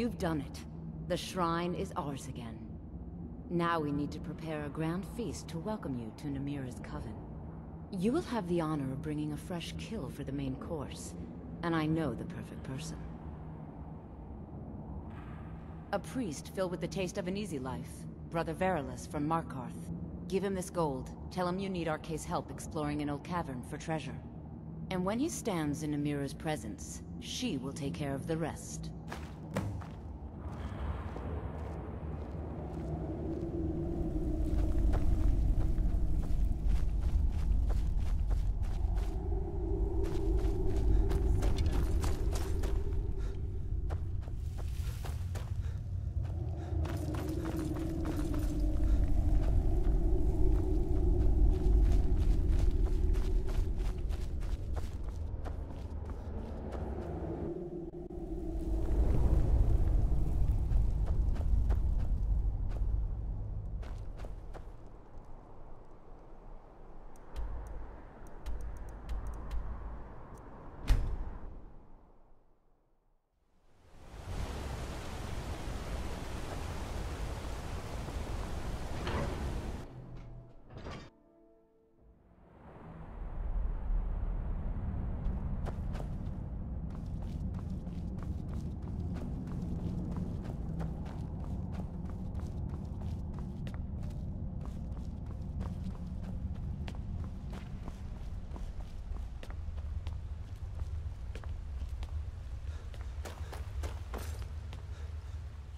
You've done it. The shrine is ours again. Now we need to prepare a grand feast to welcome you to Namira's coven. You will have the honor of bringing a fresh kill for the main course, and I know the perfect person. A priest filled with the taste of an easy life, Brother Verulus from Markarth. Give him this gold. Tell him you need Arkay's help exploring an old cavern for treasure. And when he stands in Namira's presence, she will take care of the rest.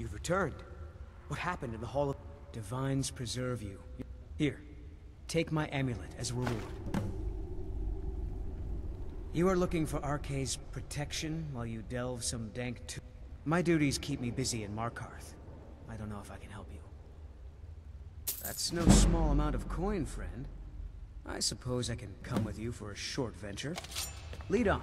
You've returned. What happened in the Hall of... Divines preserve you. Here, take my amulet as a reward. You are looking for Arkay's protection while you delve some dank to... My duties keep me busy in Markarth. I don't know if I can help you. That's no small amount of coin, friend. I suppose I can come with you for a short venture. Lead on.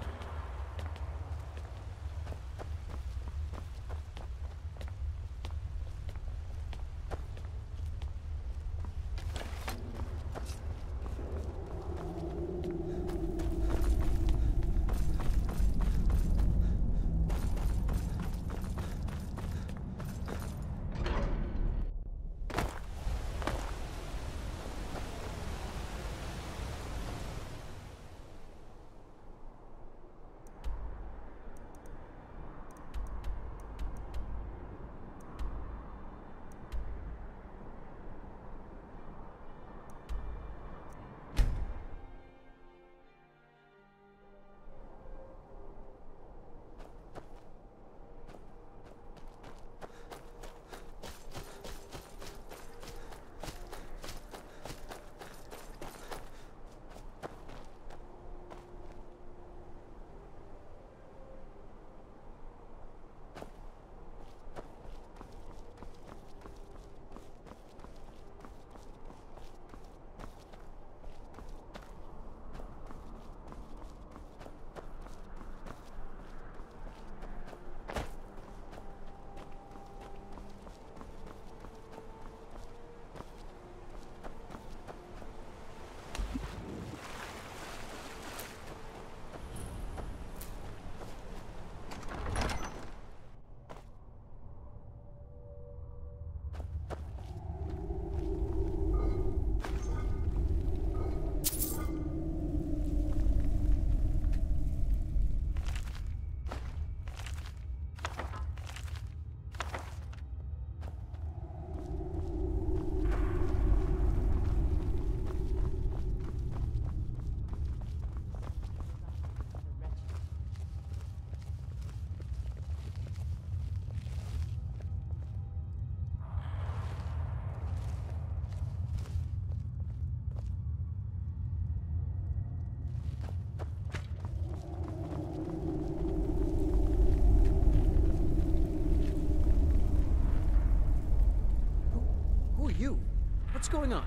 What's going on?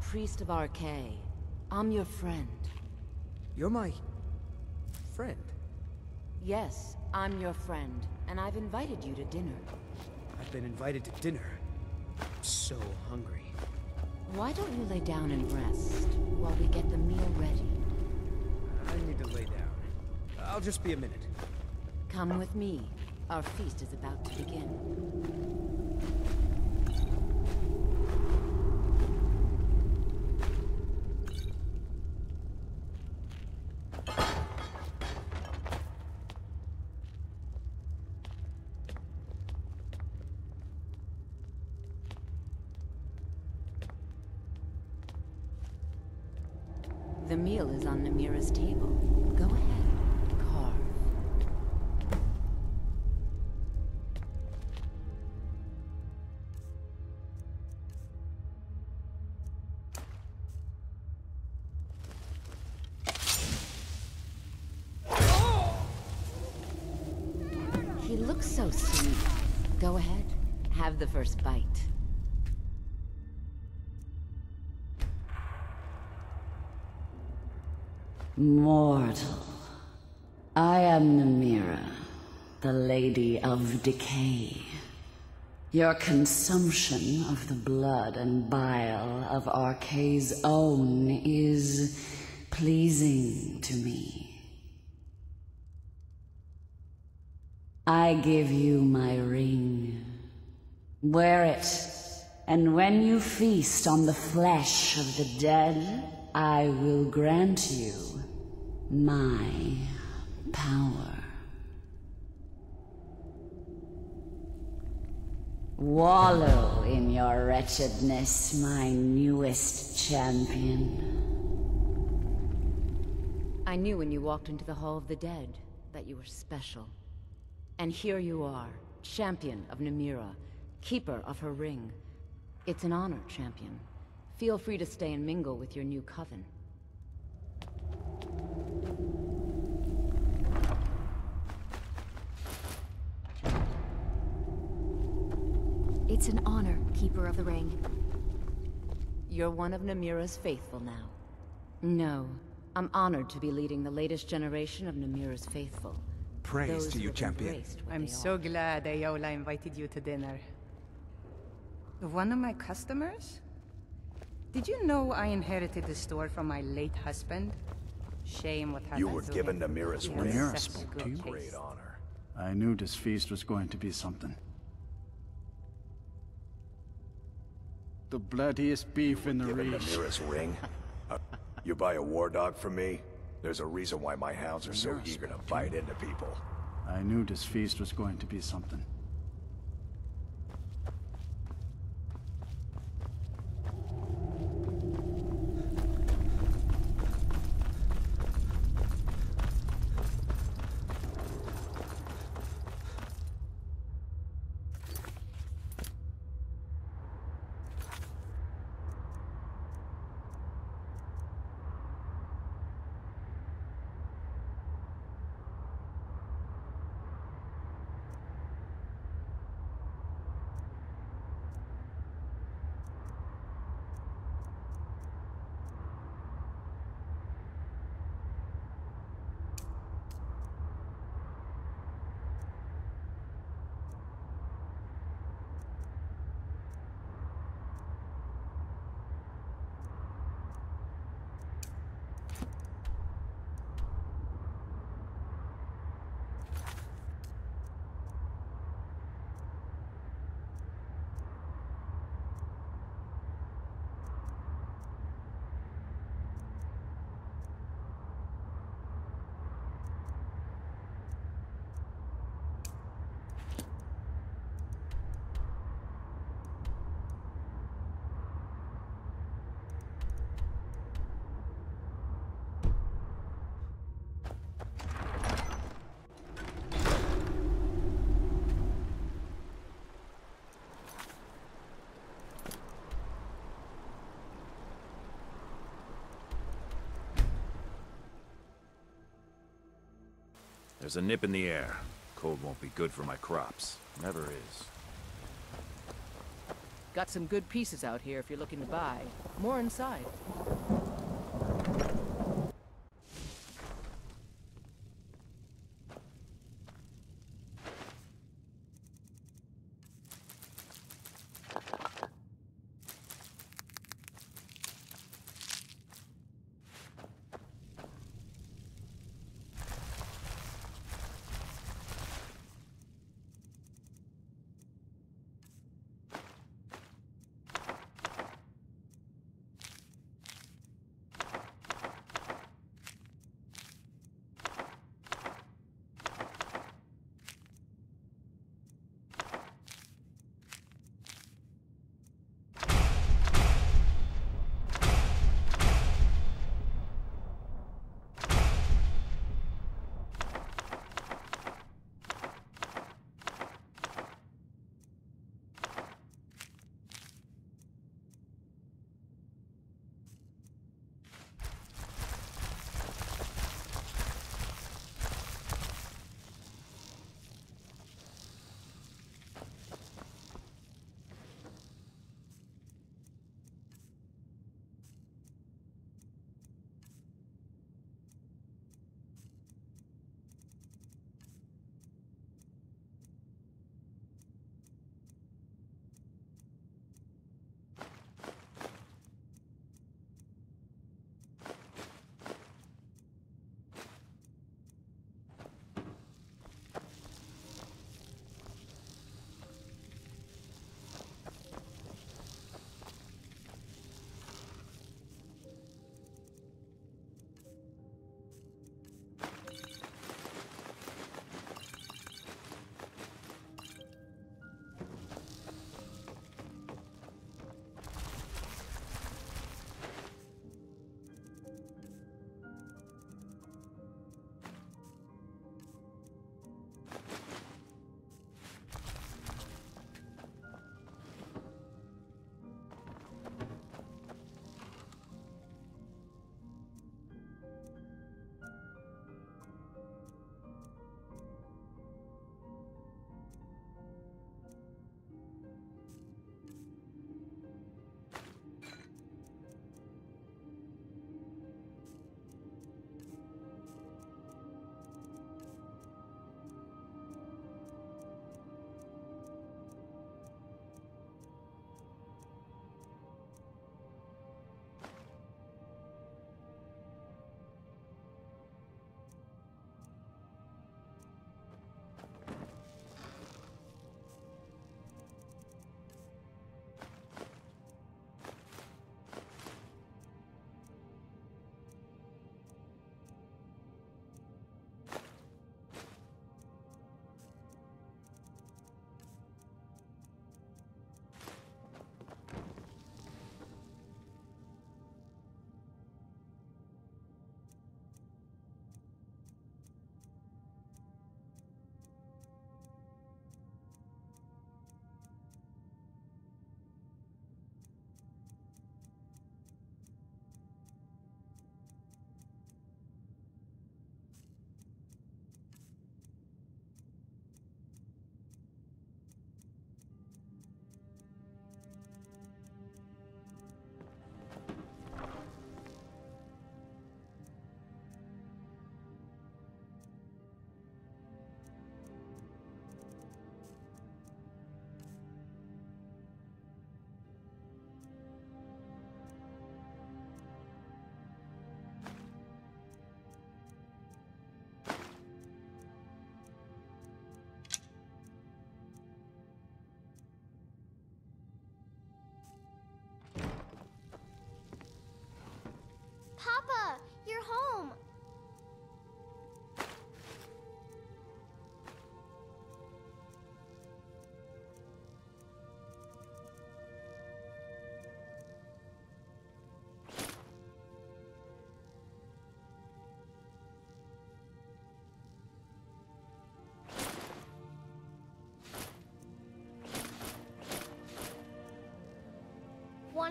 Priest of Arkay, I'm your friend. You're my... friend. Yes, I'm your friend, and I've invited you to dinner. I've been invited to dinner. I'm so hungry. Why don't you lay down and rest while we get the meal ready? I need to lay down. I'll just be a minute. Come with me. Our feast is about to begin. Mortal. I am Namira, the Lady of Decay. Your consumption of the blood and bile of Arkay's own is pleasing to me. I give you my ring. Wear it, and when you feast on the flesh of the dead, I will grant you my power. Wallow in your wretchedness, my newest champion. I knew when you walked into the Hall of the Dead that you were special. And here you are, champion of Namira, keeper of her ring. It's an honor, champion. Feel free to stay and mingle with your new coven. It's an honor, Keeper of the Ring. You're one of Namira's faithful now. No, I'm honored to be leading the latest generation of Namira's faithful. Praise Those to you, have champion. I'm so are. glad Eola invited you to dinner. One of my customers? Did you know I inherited the store from my late husband? Shame what happened You were to given him. Namira's ring. Namira spoke to you? Great honor. I knew this feast was going to be something. The bloodiest beef in the Given Reach. Namira's ring? Uh, you buy a war dog from me? There's a reason why my hounds are so eager to bite into people. I knew this feast was going to be something. There's a nip in the air. Cold won't be good for my crops. Never is. Got some good pieces out here if you're looking to buy. More inside.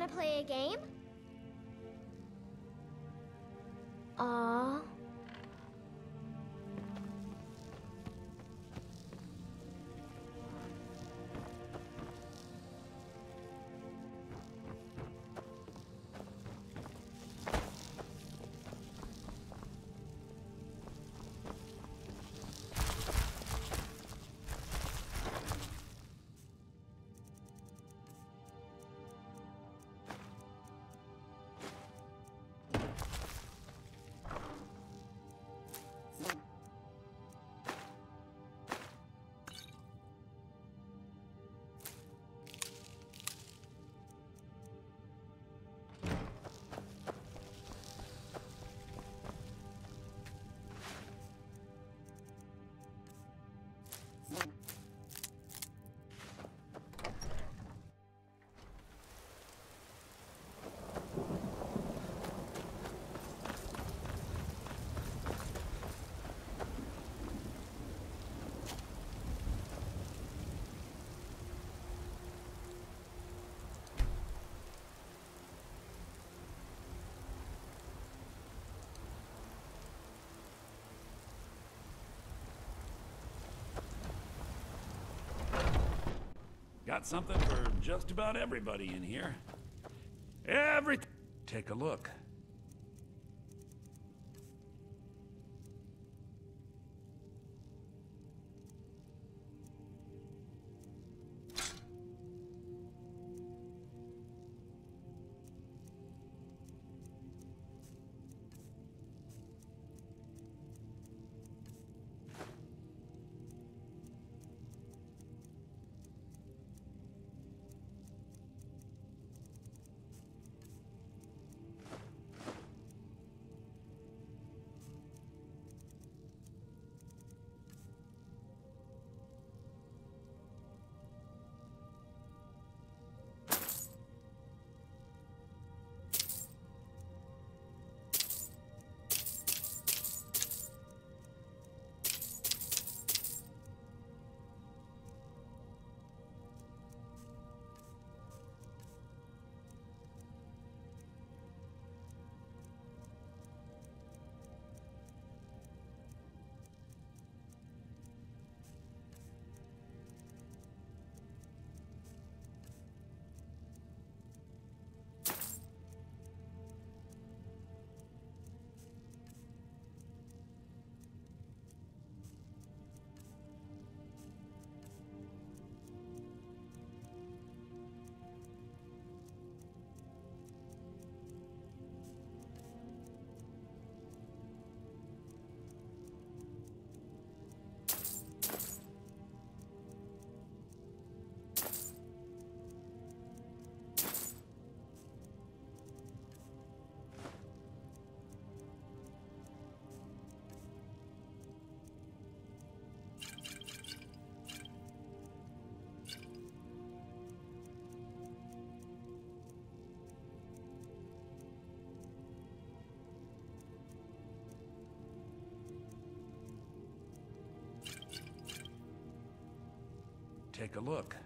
Wanna play a game? Aww. Something for just about everybody in here. Every... Take a look. Take a look.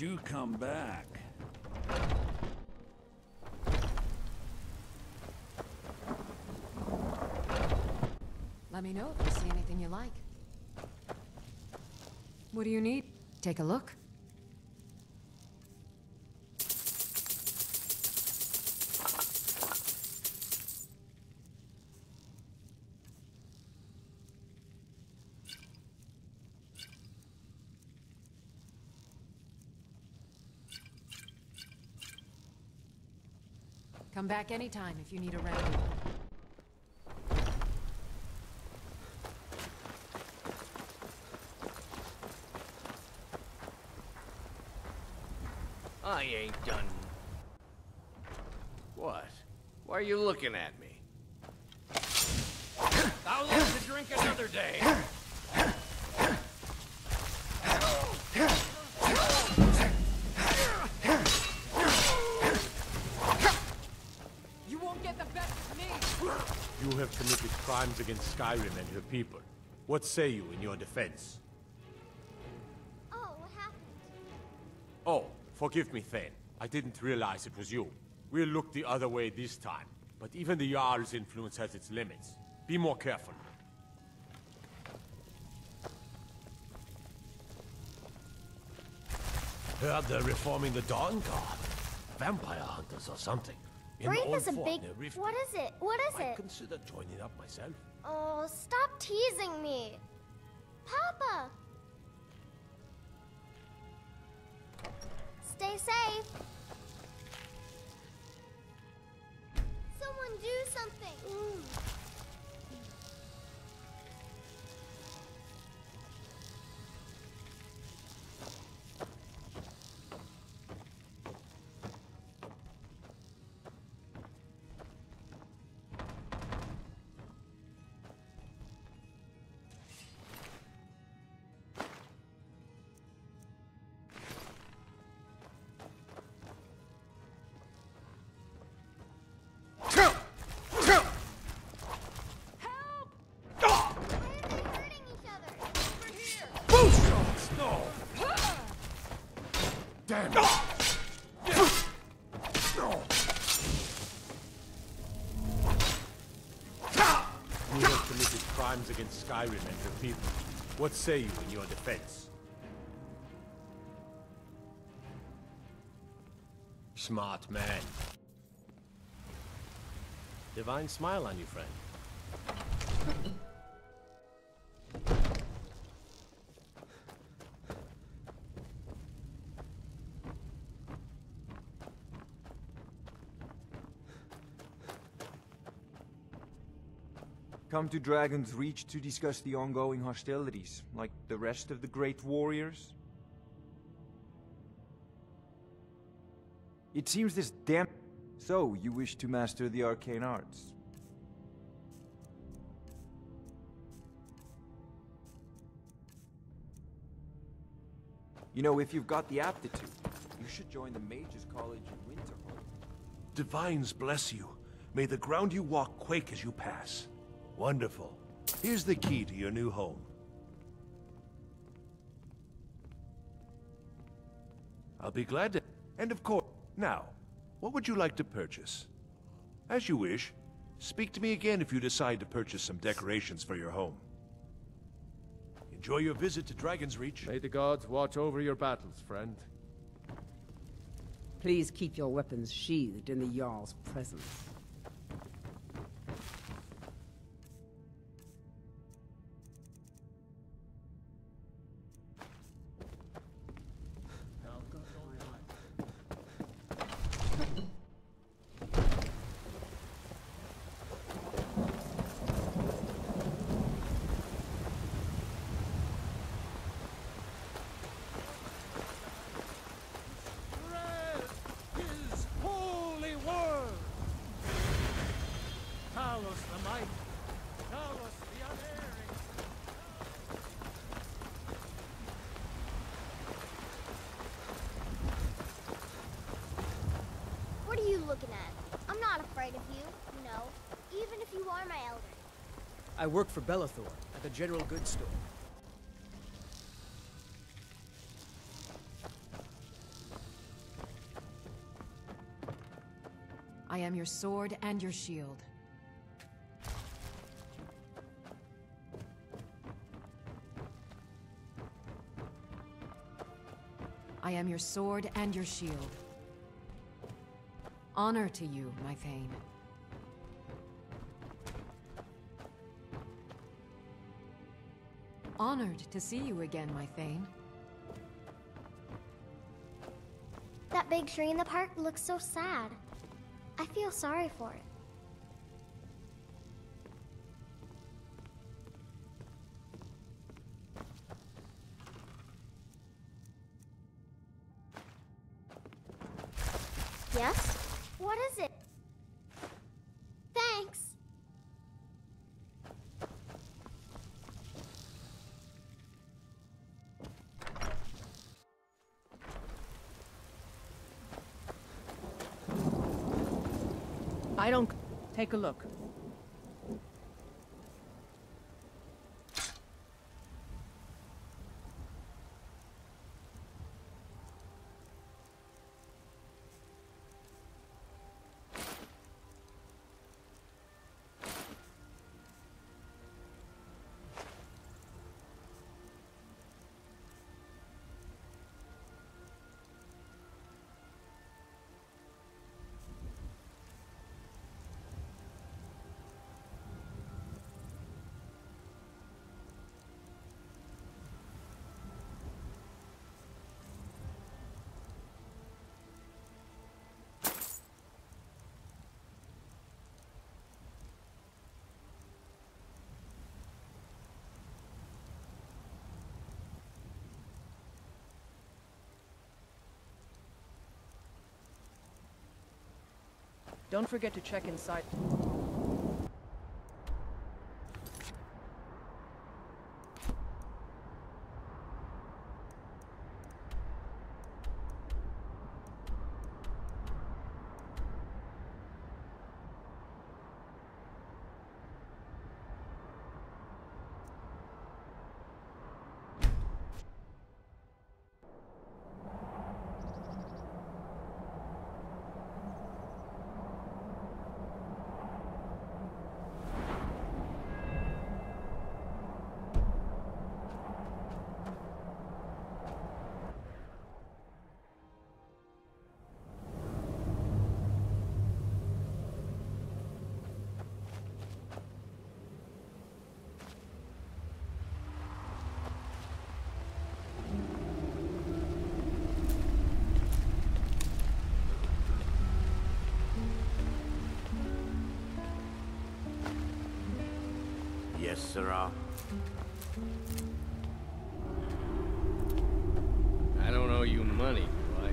Do come back. Let me know if you see anything you like. What do you need? Take a look. Come back anytime if you need a rally. I ain't done. What? Why are you looking at me? I'll live to drink another day. You have committed crimes against Skyrim and her people. What say you in your defense? Oh, what happened? Oh, forgive me, Thane. I didn't realize it was you. We'll look the other way this time. But even the Jarl's influence has its limits. Be more careful. Heard they're reforming the Dawnguard. Vampire hunters or something. In Brave Old is a big. What is it? What is I it? consider joining up myself. Oh, stop teasing me. Papa! Stay safe. Someone do something. No! You have committed crimes against Skyrim and her people. What say you in your defense? Smart man. Divine smile on you, friend. Come to Dragon's Reach to discuss the ongoing hostilities, like the rest of the great warriors? It seems this damn... So, you wish to master the arcane arts? You know, if you've got the aptitude, you should join the Mages College in Winterhold. Divines bless you. May the ground you walk quake as you pass. Wonderful. Here's the key to your new home. I'll be glad to... And of course, now, what would you like to purchase? As you wish. Speak to me again if you decide to purchase some decorations for your home. Enjoy your visit to Dragon's Reach. May the gods watch over your battles, friend. Please keep your weapons sheathed in the Jarl's presence. Work for Belethor at the general goods store. I am your sword and your shield. I am your sword and your shield. Honor to you, my Thane. Honored to see you again, my Thane. That big tree in the park looks so sad. I feel sorry for it. Yes? What is it? Don't... Take a look. Don't forget to check inside. Yes, sirrah. I don't owe you money, do I?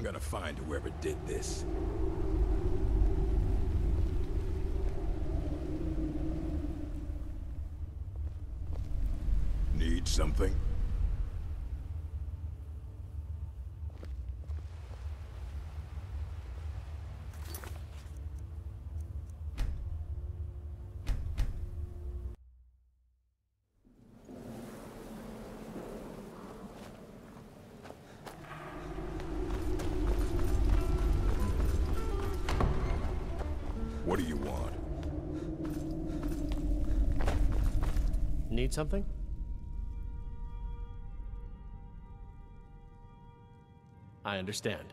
I'm gonna find whoever did this. Need something? Need something? I understand.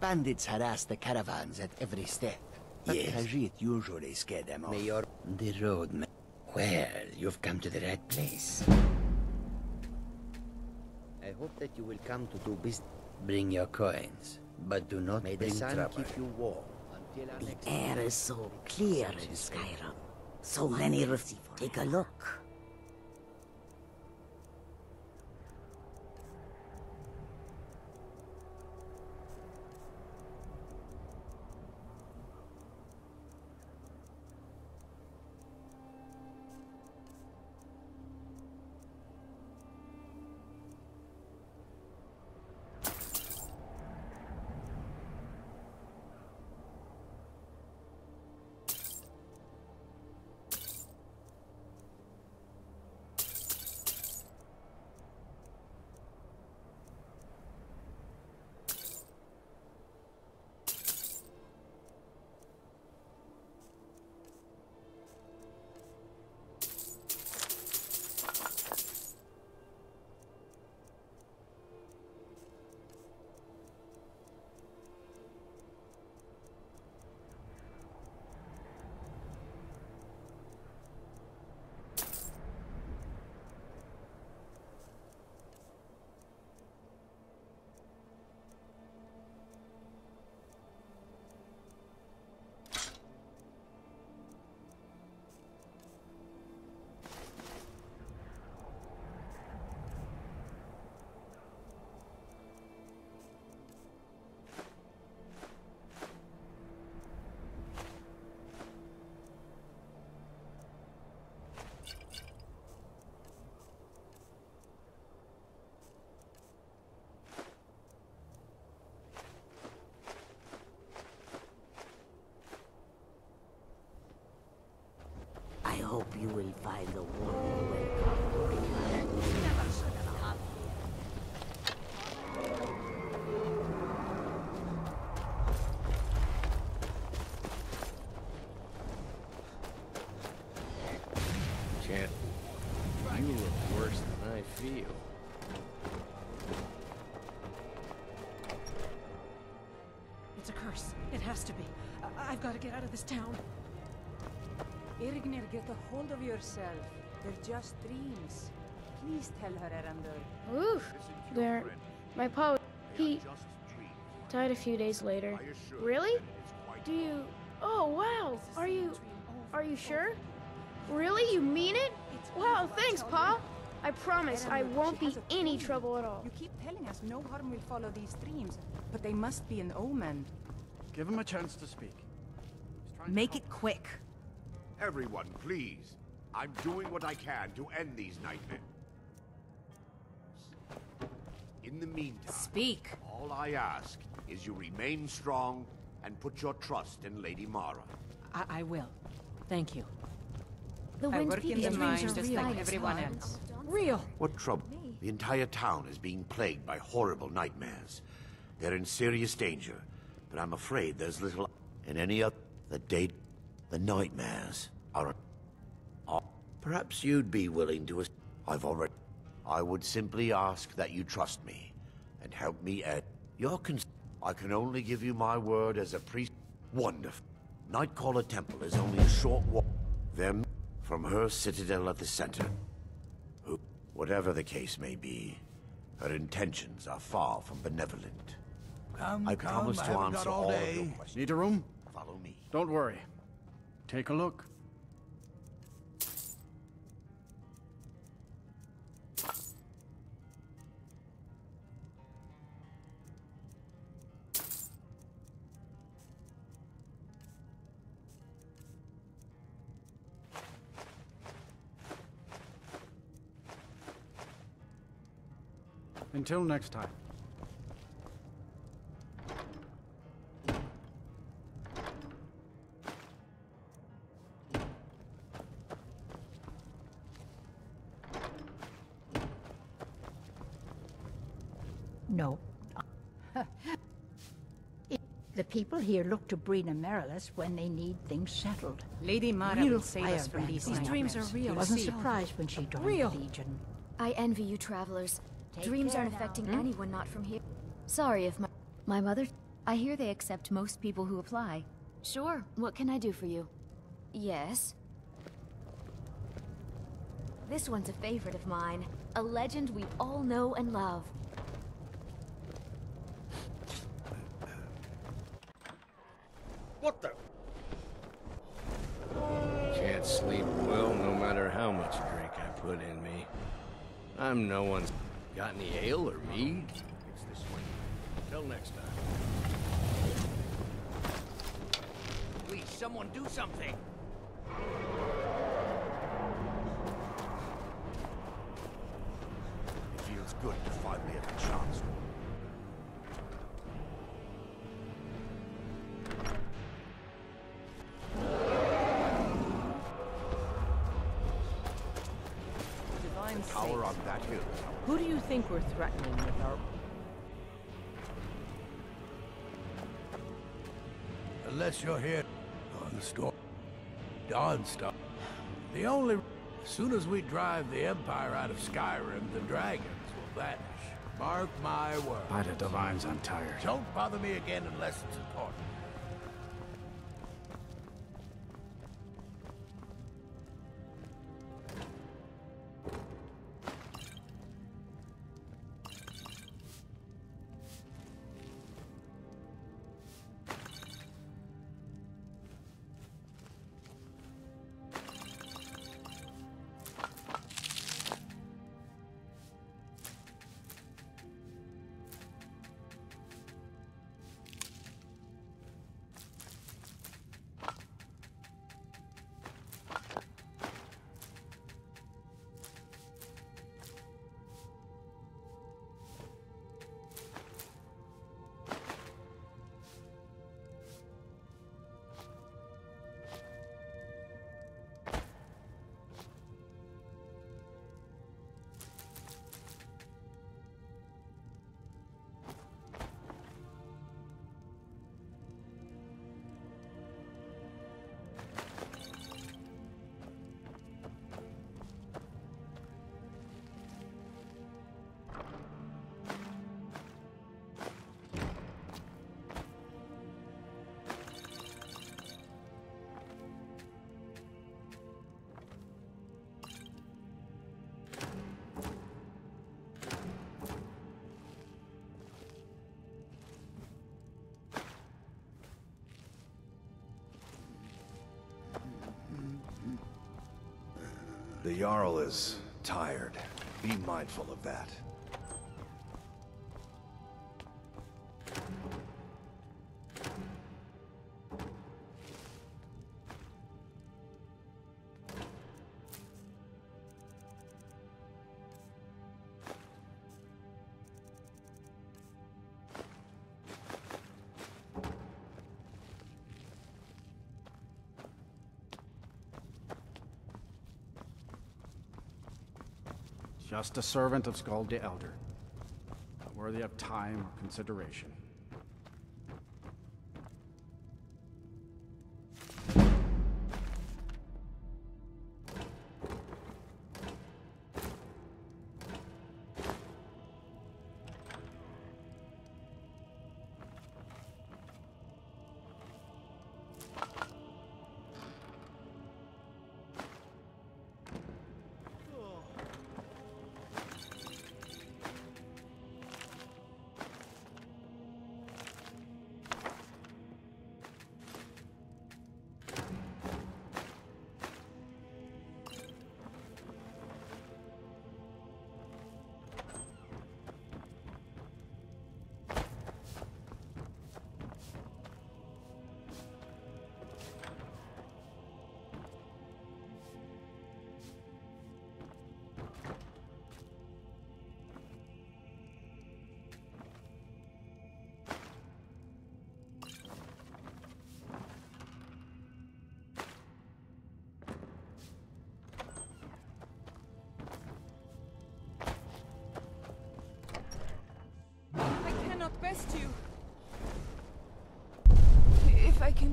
Bandits harass the caravans at every step. But Yes. Khajiit usually scare them off. Mayor, The road ma- Well, you've come to the right place. I hope that you will come to do business. Bring your coins, but do not May the bring sun trouble. keep you warm. Until our The air is so clear in Skyrim. So many ref- Take a look. Hope you will find the warm welcome. Never should have come Champ, you look worse than I feel. It's a curse. It has to be. I- I've got to get out of this town. Irgnir, get a hold of yourself. They're just dreams. Please tell her, Erandur. Oof. There. My pa, he died a few days later. Really? Do you? Oh wow. Are you? Are you sure? Really? You mean it? Wow. Thanks, Pa. I promise I won't be any trouble at all. You keep telling us no harm will follow these dreams, but they must be an omen. Give him a chance to speak. Make it quick. Everyone, please. I'm doing what I can to end these nightmares. In the meantime, Speak. all I ask is you remain strong and put your trust in Lady Mara. I, I will. Thank you. The I wind work in people's the dreams mine are just real. like everyone else. Real. What trouble? The entire town is being plagued by horrible nightmares. They're in serious danger, but I'm afraid there's little in any other. The date, the nightmares are. are- Perhaps you'd be willing to. ass- I've already. I would simply ask that you trust me and help me at your cons. I can only give you my word as a priest. Wonderful. Nightcaller Temple is only a short walk. Them from her citadel at the center. Who, whatever the case may be, her intentions are far from benevolent. Come, I come, promise I to answer got all all day. of your questions. Need a room? Follow me. Don't worry. Take a look. Until next time. People here look to Brina Merilis when they need things settled. Lady Mara Real will save us from firebrand these dreams are real. I Wasn't surprised when she joined Real. the Legion. I envy you travelers. Take Dreams aren't now. affecting Hmm? anyone not from here. Sorry if my my mother I hear they accept most people who apply. Sure, what can I do for you? Yes? This one's a favorite of mine. A legend we all know and love. What the? Can't sleep well no matter how much drink I put in me. I'm no one's got any ale or mead. It's this way. Till next time. Please, someone do something! Think we're threatening with our... Unless you're here on the storm. Dawn stuff. The only... As soon as we drive the Empire out of Skyrim, the dragons will vanish. Mark my words. By the Divines, I'm tired. Don't bother me again unless it's important. The Jarl is tired. Be mindful of that. Just a servant of Skald the Elder. Not worthy of time or consideration.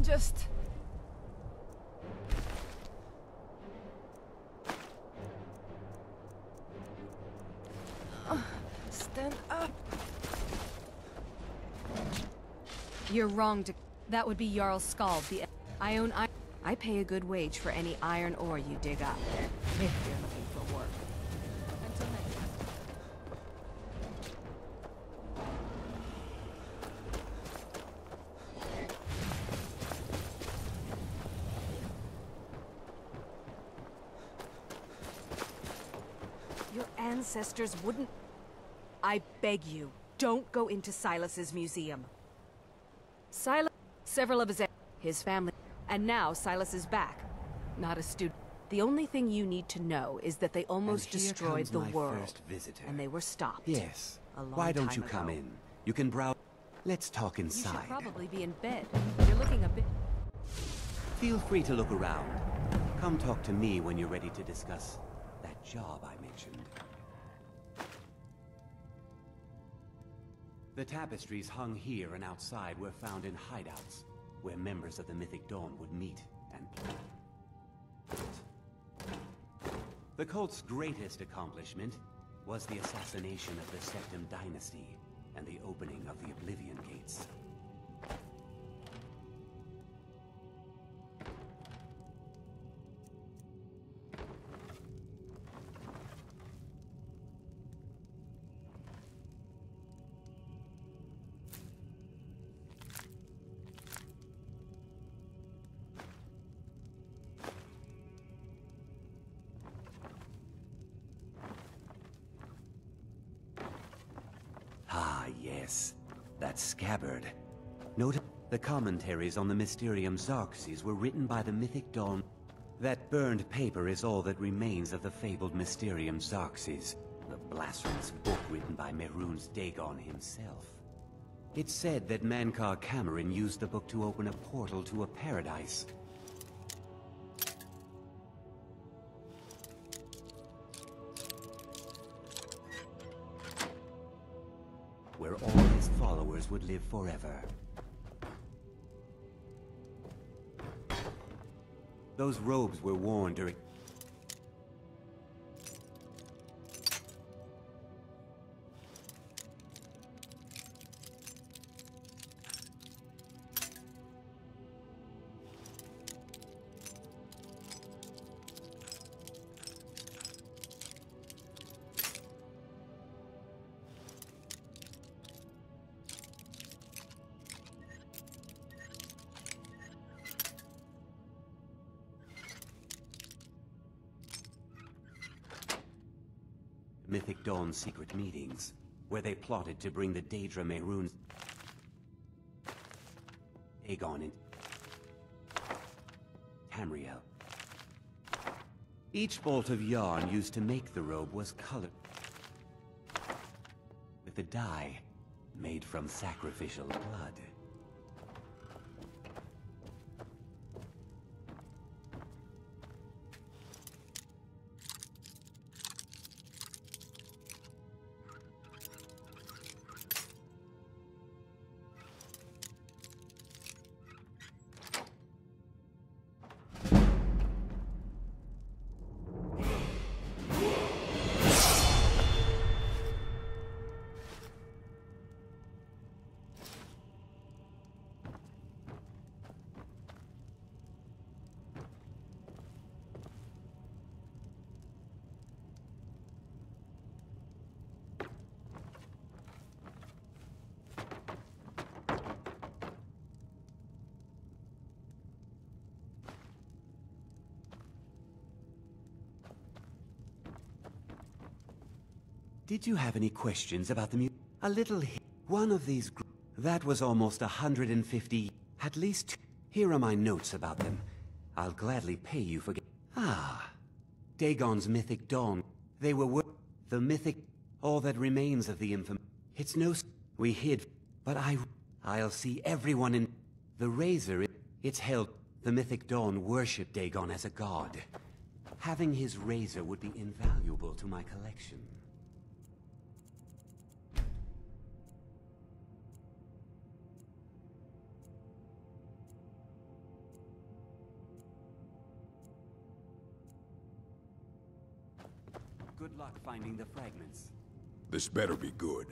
Just... Stand up. You're wrong to... That would be Jarl Skald, the... I own... I, I pay a good wage for any iron ore you dig up. If you're looking for work. Until next time. Your ancestors wouldn't... I beg you, don't go into Silus's museum. Silus... Several of his... His family... And now Silus is back. Not a student. The only thing you need to know is that they almost destroyed the world. And they were stopped. Yes. Why don't you come in? You can browse. Let's talk inside. You should probably be in bed. You're looking a bit... Feel free to look around. Come talk to me when you're ready to discuss that job I mentioned. The tapestries hung here and outside were found in hideouts, where members of the Mythic Dawn would meet and play. The cult's greatest accomplishment was the assassination of the Septim Dynasty and the opening of the Oblivion Gates. That scabbard. Note the commentaries on the Mysterium Xarxes were written by the Mythic Dawn. That burned paper is all that remains of the fabled Mysterium Xarxes, the blasphemous book written by Mehrunes Dagon himself. It's said that Mankar Camoran used the book to open a portal to a paradise. Would live forever. Those robes were worn during... Secret meetings, where they plotted to bring the Daedra Mehrunes... Aegon in... Tamriel. Each bolt of yarn used to make the robe was colored with a dye made from sacrificial blood. Did you have any questions about the mu- A little One of these That was almost a 150... At least... Here are my notes about them. I'll gladly pay you for... Ah. Dagon's Mythic Dawn. They were The Mythic... All that remains of the infam... It's no... We hid... But I... I'll see everyone in... The Razor... It's held... The Mythic Dawn worship Dagon as a god. Having his razor would be invaluable to my collection. Finding the fragments. This better be good.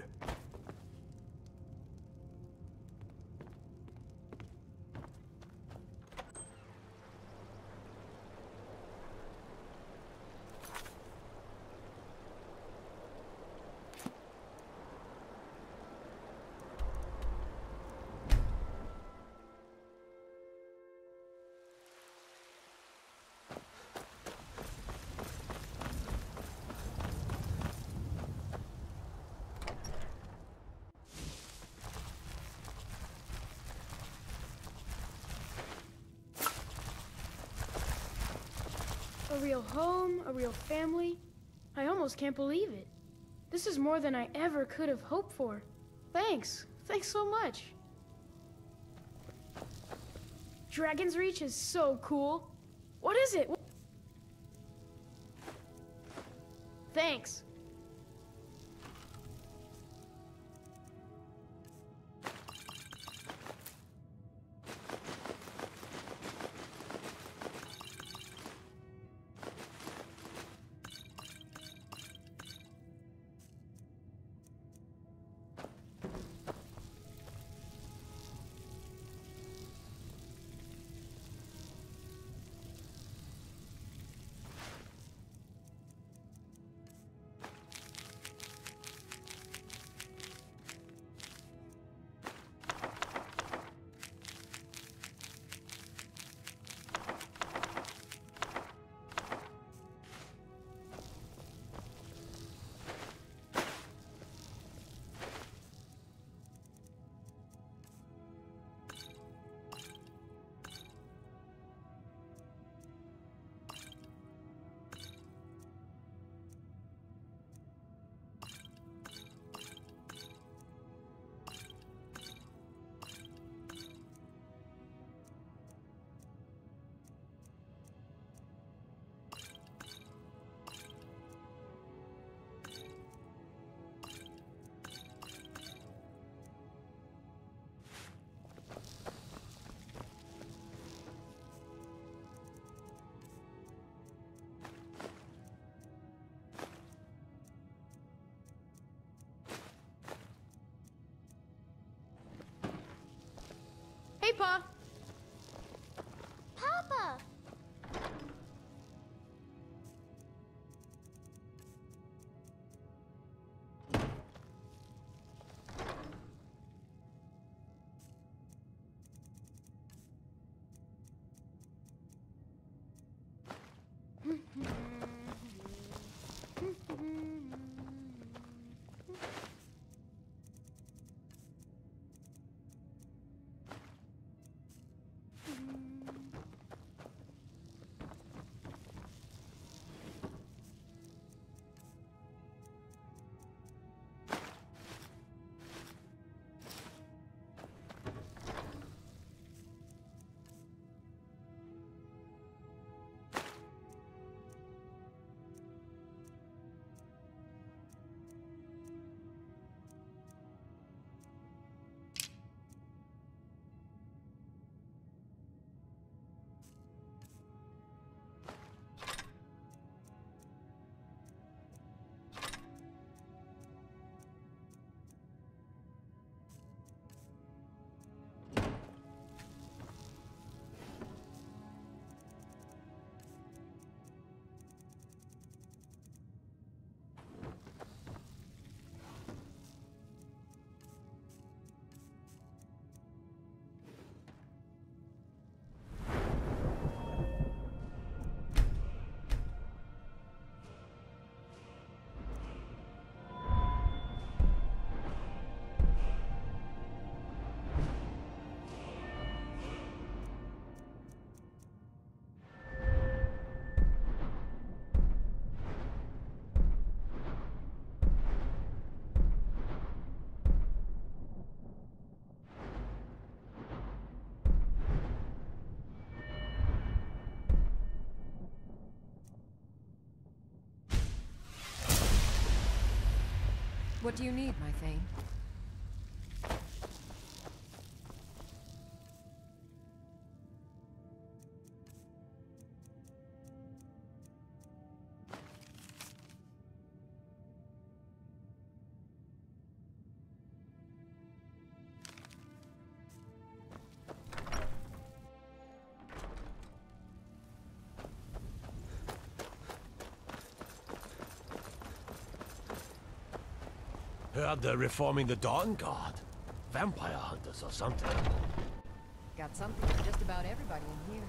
Real home, a real family. I almost can't believe it. This is more than I ever could have hoped for. Thanks. Thanks so much. Dragonsreach is so cool. What is it? Hey, Pa. Papa! What do you need, my Thane? Heard they're reforming the Dawnguard. Vampire hunters or something. Got something for just about everybody in here.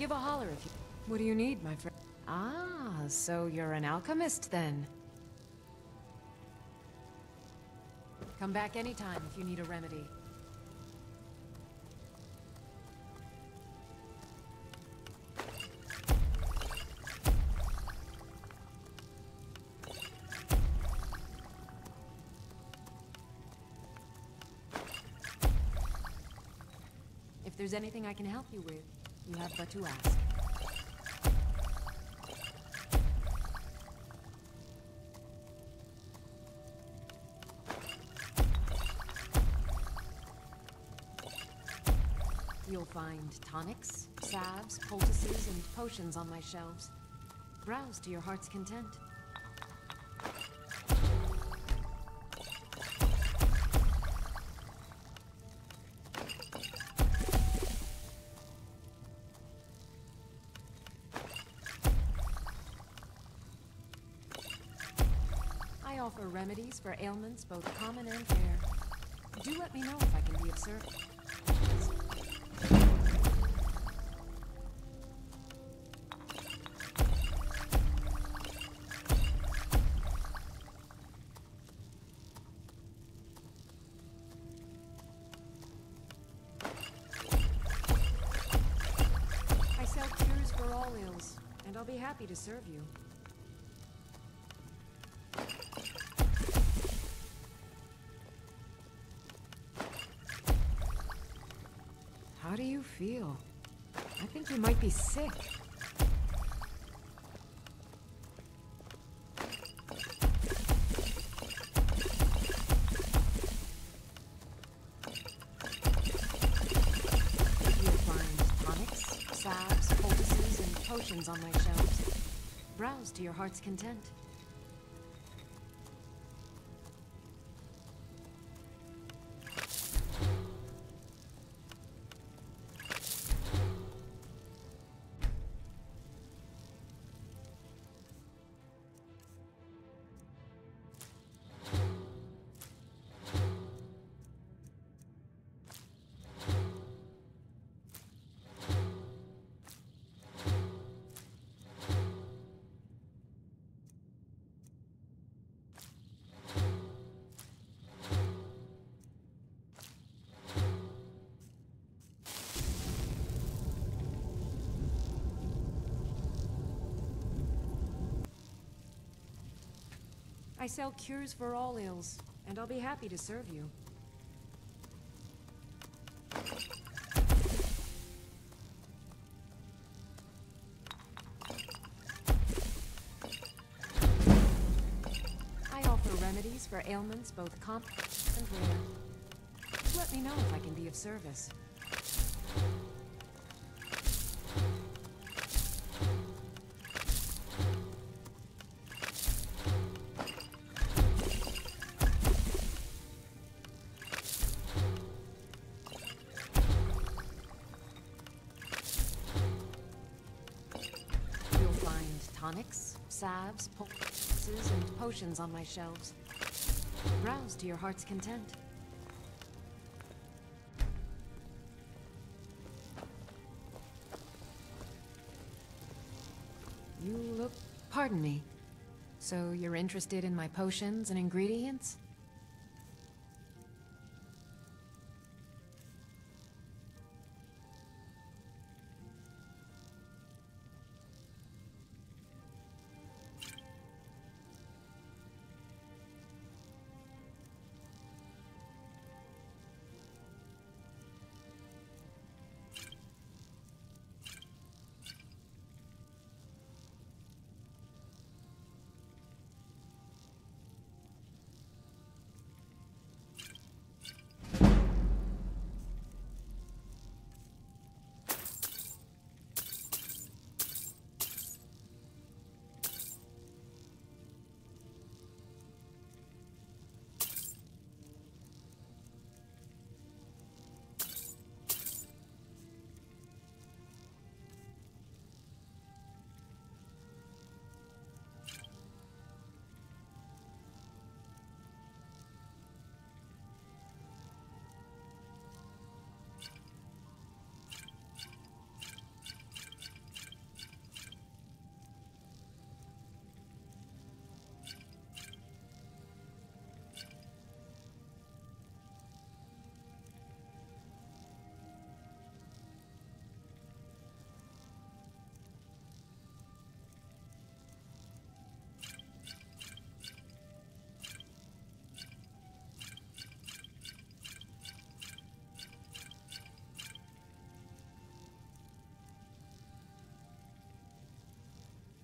Give a holler if you... What do you need, my friend? Ah, so you're an alchemist then. Come back anytime if you need a remedy. There's anything I can help you with, you have but to ask. You'll find tonics, salves, poultices, and potions on my shelves. Browse to your heart's content. For ailments both common and rare. Do let me know if I can be of service. I sell cures for all ills, and I'll be happy to serve you. Feel? I think you might be sick. You'll find tonics, salves, poultices, and potions on my shelves. Browse to your heart's content. I sell cures for all ills, and I'll be happy to serve you. I offer remedies for ailments both common and rare. Let me know if I can be of service. Salves, poultices, and potions on my shelves. Browse to your heart's content. You look... pardon me. So you're interested in my potions and ingredients?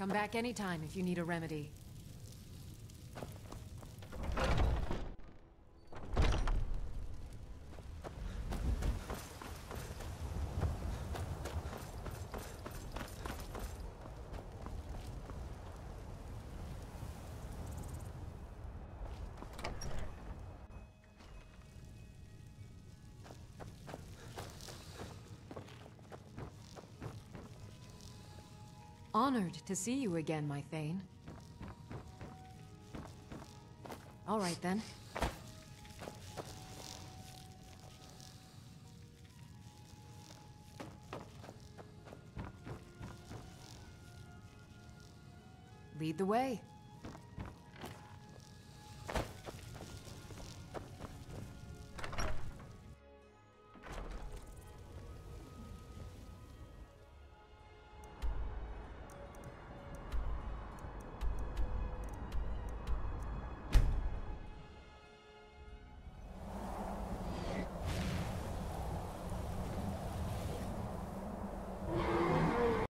Come back anytime if you need a remedy. Honored to see you again, my Thane. All right, then. Lead the way.